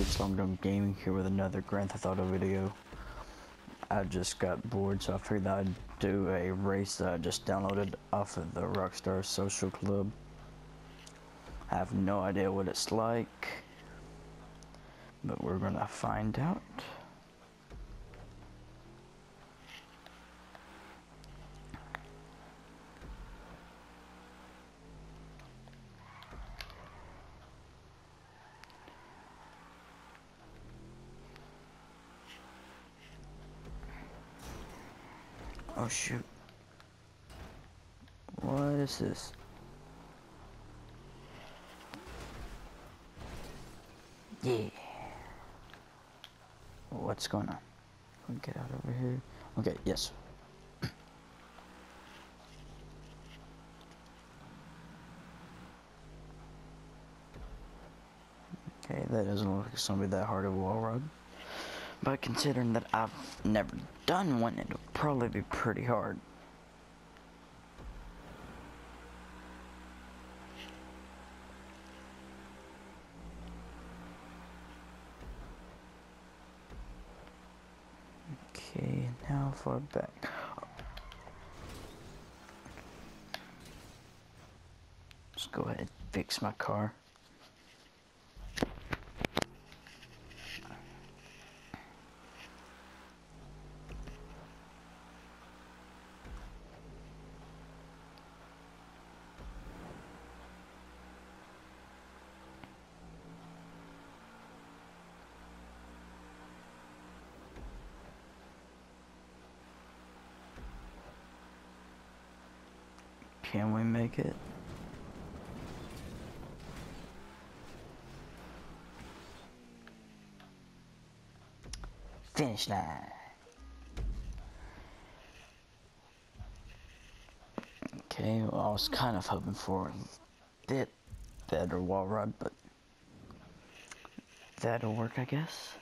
Chief Slong Dong Gaming here with another Grand Theft Auto video. I just got bored so I figured I'd do a race that I just downloaded off of the Rockstar Social Club. I have no idea what it's like, but we're gonna find out. Oh shoot. What is this? Yeah. What's going on? Get out over here. Okay, yes. okay, that doesn't look like it's gonna be that hard of a wall ride. But considering that I've never done one, it'll probably be pretty hard. Okay, now far back. Let's go ahead and fix my car. Can we make it? Finish line. Okay, well, I was kind of hoping for a bit better wall ride, but that'll work, I guess.